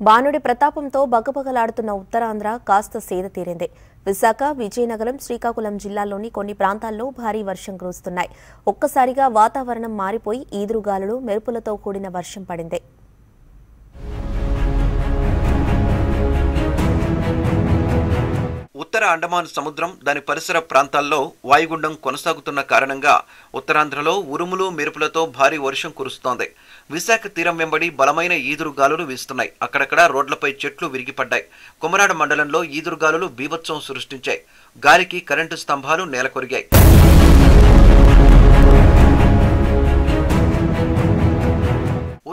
బాణుడి ప్రతాపంతో బగబగలాడుతున్న ఉత్తరాంధ్ర కాస్త సేద తీరింది. విశాఖ విజయనగరం శ్రీకాకుళం జిల్లాల్లోని కొన్ని ప్రాంతాల్లో భారీ వర్షం కురుస్తున్నాయి. ఒక్కసారిగా వాతావరణం మారిపోయి ఈదురుగాలులు మెరుపులతో కూడిన వర్షం పడింది. ఉత్తర అండమాన్ సముద్రం దాని పరిసర ప్రాంతాల్లో వాయుగుండం కొనసాగుతున్న కారణంగా ఉత్తరాంధ్రలో ఉరుములు మెరుపులతో భారీ వర్షం కురుస్తోంది. విశాఖ తీరం వెంబడి బలమైన ఈదురుగాలులు వీస్తున్నాయి. అక్కడక్కడ రోడ్లపై చెట్లు విరిగిపడ్డాయి. కుమరాడ మండలంలో ఈదురుగాలులు బీభత్సం సృష్టించాయి. గాలికి కరెంటు స్తంభాలు నేలకొరిగాయి.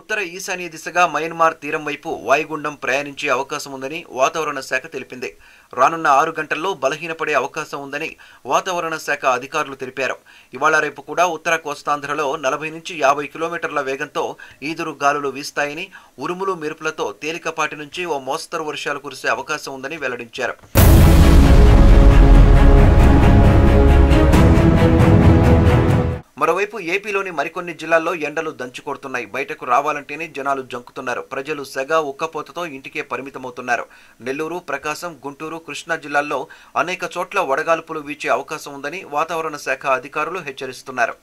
ఉత్తర ఈశాన్య దిశగా మయన్మార్ తీరం వైపు వాయుగుండం ప్రయాణించే అవకాశం ఉందని వాతావరణ శాఖ తెలిపింది. రానున్న ఆరు గంటల్లో బలహీనపడే అవకాశం ఉందని వాతావరణ శాఖ అధికారులు తెలిపారు. ఇవాళ రేపు కూడా ఉత్తర కోస్తాంధ్రలో నలభై నుంచి యాభై కిలోమీటర్ల వేగంతో ఈదురు గాలులు వీస్తాయని ఉరుములు మెరుపులతో తేలికపాటి నుంచి ఓ మోస్తరు వర్షాలు కురిసే అవకాశం ఉందని వెల్లడించారు. మరోవైపు ఏపీలోని మరికొన్ని జిల్లాల్లో ఎండలు దంచుకొడుతున్నాయి. బయటకు రావాలంటేనే జనాలు జంకుతున్నారు. ప్రజలు సెగ ఉక్కపోతతో ఇంటికే పరిమితమవుతున్నారు. నెల్లూరు ప్రకాశం గుంటూరు కృష్ణా జిల్లాల్లో అనేక చోట్ల వడగాల్పులు వీచే అవకాశం ఉందని వాతావరణ శాఖ అధికారులు హెచ్చరిస్తున్నారు.